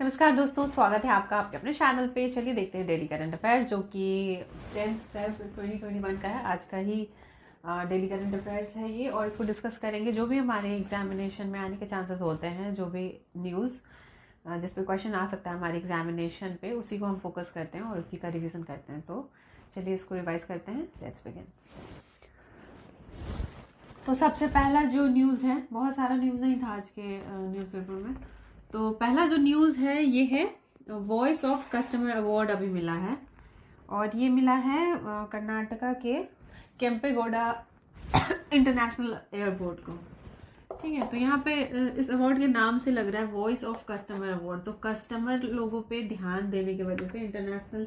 नमस्कार दोस्तों, स्वागत है आपका आपके अपने चैनल पे। चलिए देखते हैं डेली करंट अफेयर जो कि टेंथ ट्वेंटी ट्वेंटी वन का है। आज का ही डेली करंट अफेयर्स है ये, और इसको डिस्कस करेंगे जो भी हमारे एग्जामिनेशन में आने के चांसेस होते हैं, जो भी न्यूज़ जिसमें क्वेश्चन आ सकता है हमारे एग्जामिनेशन पे, उसी को हम फोकस करते हैं और उसी का रिविज़न करते हैं। तो चलिए इसको रिवाइज करते हैं। लेट्स बिगिन तो सबसे पहला जो न्यूज़ है, बहुत सारा न्यूज़ नहीं था आज के न्यूज़पेपर में। तो पहला जो न्यूज़ है, ये है वॉइस ऑफ़ कस्टमर अवार्ड अभी मिला है। और ये मिला है कर्नाटका के केम्पेगोडा इंटरनेशनल एयरपोर्ट को। ठीक है तो यहाँ पे इस अवार्ड के नाम से लग रहा है वॉइस ऑफ़ कस्टमर अवार्ड तो कस्टमर लोगों पे ध्यान देने की वजह से इंटरनेशनल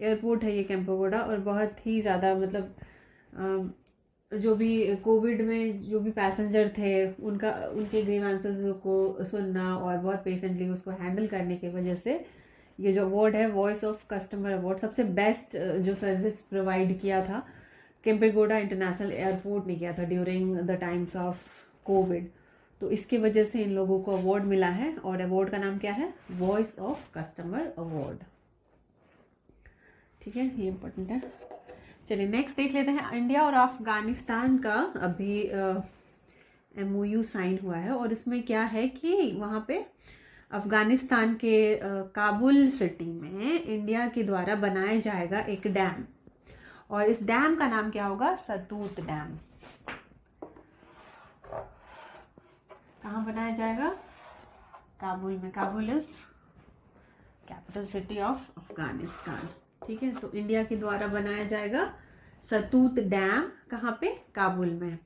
एयरपोर्ट है ये केम्पेगोडा, और बहुत ही ज़्यादा मतलब जो भी कोविड में जो भी पैसेंजर थे, उनका, उनके ग्रीवांसेस को सुनना और बहुत पेशेंटली उसको हैंडल करने की वजह से ये जो अवार्ड है वॉइस ऑफ़ कस्टमर अवार्ड सबसे बेस्ट जो सर्विस प्रोवाइड किया था केम्पेगोडा इंटरनेशनल एयरपोर्ट ने किया था during the times of Covid तो इसकी वजह से इन लोगों को अवार्ड मिला है और अवार्ड का नाम क्या है? वॉइस ऑफ़ कस्टमर अवार्ड ठीक है, ये इम्पोर्टेंट है। चलिए नेक्स्ट देख लेते हैं। इंडिया और अफ़गानिस्तान का अभी एम ओ यू साइन हुआ है और इसमें क्या है कि वहाँ पे अफ़गानिस्तान के आ, काबुल सिटी में इंडिया के द्वारा बनाया जाएगा एक डैम और इस डैम का नाम क्या होगा? सतूत डैम कहाँ बनाया जाएगा? काबुल में। Kabul is capital city of Afghanistan ठीक है? तो इंडिया के द्वारा बनाया जाएगा सतूत डैम कहाँ पे? काबुल में।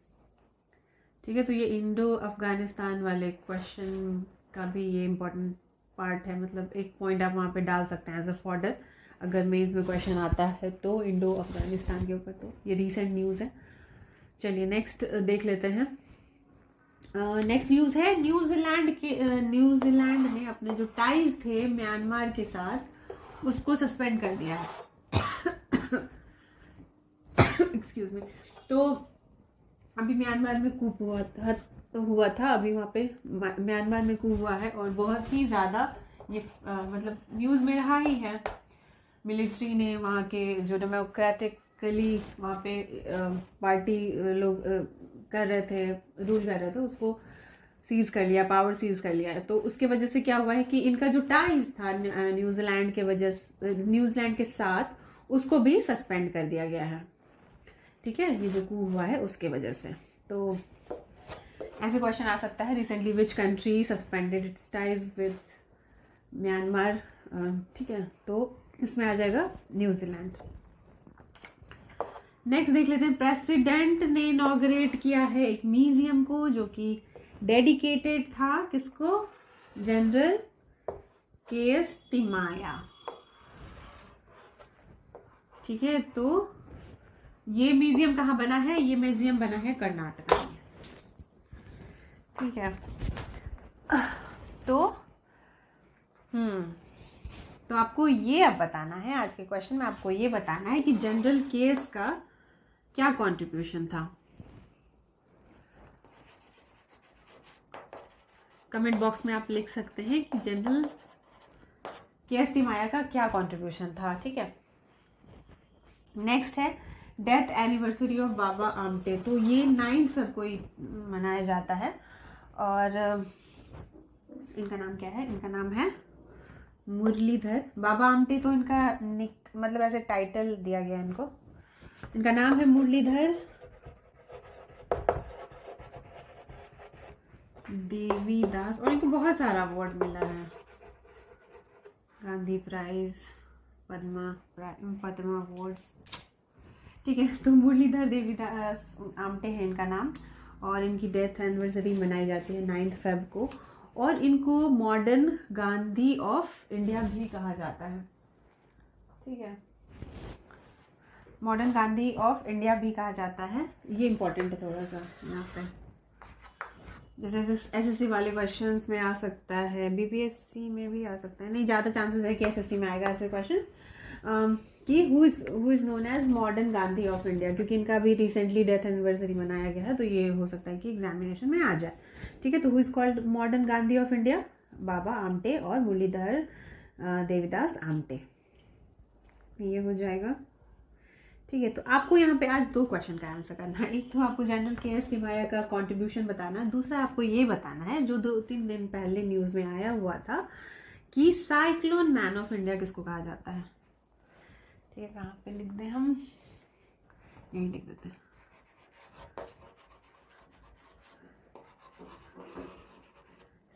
ठीक है? तो ये इंडो अफ़गानिस्तान वाले क्वेश्चन का भी ये इम्पोर्टेंट पार्ट है। मतलब एक पॉइंट आप वहाँ पे डाल सकते हैं एज अ फॉर्डर अगर मेन्स में क्वेश्चन आता है तो इंडो अफ़गानिस्तान के ऊपर तो ये रीसेंट न्यूज़ है। चलिए नेक्स्ट देख लेते हैं। नेक्स्ट uh, न्यूज़ है। न्यूजीलैंड के न्यूजीलैंड uh, ने अपने जो टाइज थे म्यांमार के साथ उसको सस्पेंड कर दिया है। एक्सक्यूज मी तो अभी म्यांमार में कूप हुआ था तो हुआ था अभी वहाँ पे म्यांमार में कूप हुआ है और बहुत ही ज़्यादा ये आ, मतलब न्यूज़ में रहा ही है। मिलिट्री ने वहाँ के जो डेमोक्रेटिकली वहाँ पे पार्टी लोग कर रहे थे रूल कर रहे थे उसको सीज कर लिया पावर सीज कर लिया। तो उसके वजह से क्या हुआ है कि इनका जो टाइज था न्यूजीलैंड के वजह न्यूजीलैंड के साथ, उसको भी सस्पेंड कर दिया गया है। ठीक है? ये जो कू हुआ है, उसके वजह से। तो ऐसे क्वेश्चन आ सकता है। Recently which country suspended its ties with Myanmar ठीक है? तो इसमें आ जाएगा न्यूजीलैंड। नेक्स्ट देख लेते हैं। प्रेसिडेंट ने इनोग्रेट किया है एक म्यूज़ियम को, जो कि डेडिकेटेड था किसको? जनरल के एस तिमाया। ठीक है तो ये म्यूज़ियम कहाँ बना है? ये म्यूज़ियम बना है कर्नाटक में। ठीक है। तो हम्म तो आपको ये अब बताना है, आज के क्वेश्चन में आपको ये बताना है कि जनरल केस का क्या कंट्रीब्यूशन था। कमेंट बॉक्स में आप लिख सकते हैं कि जनरल के एस माया का क्या कंट्रीब्यूशन था, ठीक है? नेक्स्ट है death anniversary of Baba Amte. तो ये नाइन्थ फेब को मनाया जाता है और इनका नाम क्या है? इनका नाम है मुरलीधर। बाबा आमटे तो इनका निक मतलब ऐसे टाइटल दिया गया इनको। इनका नाम है मुरलीधर। देवी दास और इनको बहुत सारा अवार्ड मिला है। गांधी प्राइज पद्मा पद्मा अवार्ड्स ठीक है तो मुरलीधर देवीदास आमटे हैं इनका नाम। और इनकी डेथ एनिवर्सरी मनाई जाती है नाइन्थ फेब को। और इनको मॉडर्न गांधी ऑफ़ इंडिया भी कहा जाता है। ठीक है। मॉडर्न गांधी ऑफ़ इंडिया भी कहा जाता है। ये इम्पोर्टेंट है थोड़ा सा, यहाँ पे। जैसे एस एस सी वाले क्वेश्चन में आ सकता है बी पी एस सी में भी आ सकता है। नहीं ज़्यादा चांसेस है कि एस एस सी में आएगा ऐसे क्वेश्चन um, कि who is who is known as modern Gandhi of India क्योंकि इनका भी रिसेंटली डेथ एनिवर्सरी मनाया गया है तो ये हो सकता है कि एग्जामिनेशन में आ जाए। ठीक है तो who is called modern Gandhi of India Baba Amte और मुरलीधर अ, देवीदास आमटे। ये हो जाएगा। ठीक है तो आपको यहाँ पे आज दो क्वेश्चन का आंसर करना है। एक तो आपको जनरल के एस तिवाया का कंट्रीब्यूशन बताना है, दूसरा आपको ये बताना है, जो दो तीन दिन पहले न्यूज़ में आया हुआ था, कि साइक्लोन मैन ऑफ़ इंडिया किसको कहा जाता है? ठीक है, कहाँ पे लिख दें हम? यहीं लिख देते हैं।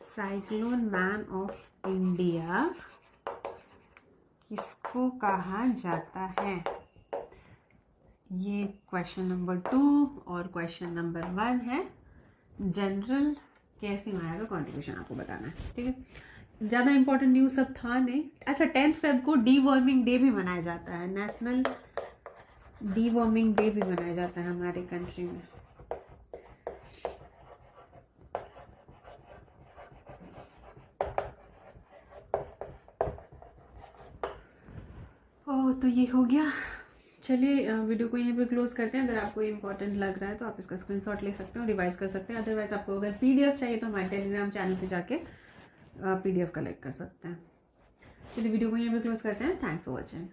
साइक्लोन मैन ऑफ़ इंडिया किसको कहा जाता है? ये क्वेश्चन नंबर टू और क्वेश्चन नंबर वन है। जनरल कैसी माया का कंट्रीब्यूशन आपको बताना है, ठीक है? ज़्यादा इंपॉर्टेंट न्यूज़ सब था नहीं। अच्छा टेंथ फेब को डी वार्मिंग डे भी मनाया जाता है। नेशनल डी वार्मिंग डे भी मनाया जाता है हमारे कंट्री में। ओह तो ये हो गया। चलिए वीडियो को यहीं पे क्लोज करते हैं। अगर आपको इंपॉर्टेंट लग रहा है तो आप इसका स्क्रीनशॉट ले सकते हो रिवाइज कर सकते हैं। अदरवाइज़ आपको अगर पीडीएफ चाहिए तो हमारे टेलीग्राम चैनल पे जाके पीडीएफ कलेक्ट कर सकते हैं। चलिए वीडियो को यहीं पे क्लोज करते हैं। Thanks for watching